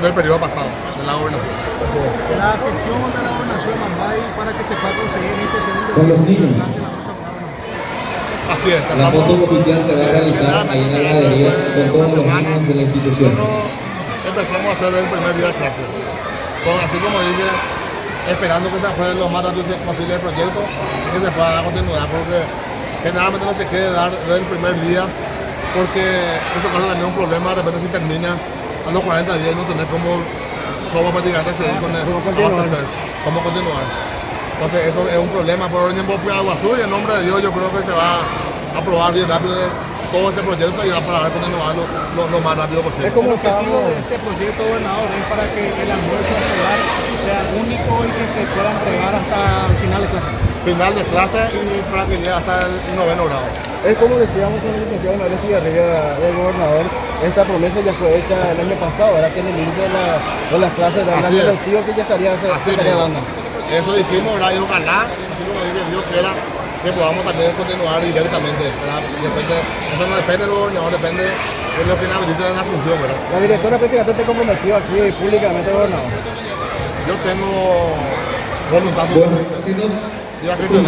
en el periodo pasado de la gobernación. La gestión de la gobernación de Mambay para que se pueda conseguir este segundo Con los niños. Así es, La foto oficial se va a realizar ahí en la galería con todos los niños de la institución. Nosotros empezamos a hacer el primer día de clase. Con, así como dije, esperando que se apruebe lo más rápido posible el proyecto y que se pueda dar continuidad, porque generalmente no se quiere dar desde el primer día, porque eso causa también un problema, de repente si termina a los 40 días no tener cómo, cómo prácticamente seguir con el Cómo continuar. cómo continuar. Entonces eso es un problema por orden de Aguazú y en nombre de Dios yo creo que se va a aprobar bien rápido de todo este proyecto y va para ver continuar lo, lo, lo más rápido posible. Es como el objetivo de este proyecto, gobernador, es para que el almuerzo escolar sea único y que se pueda entregar hasta el final de clase. Final de clase y para que llegue hasta el noveno grado. Es como decíamos con el licenciado Manuel Estigarribia del gobernador, esta promesa ya fue hecha el año pasado, ¿verdad? Que en el inicio de, la- de las clases era el lectivo que ya estaría, se, Así se estaría dando. Eso dijimos, ¿verdad? Y ojalá, así como dije, Dios quiera, que podamos también continuar directamente. ¿verdad? Depende, eso no depende del gobernador, depende de lo que habilita en la función, ¿verdad? La directora prácticamente te comprometió aquí públicamente, gobernador. Yo tengo voluntad Bueno, Yo acá estoy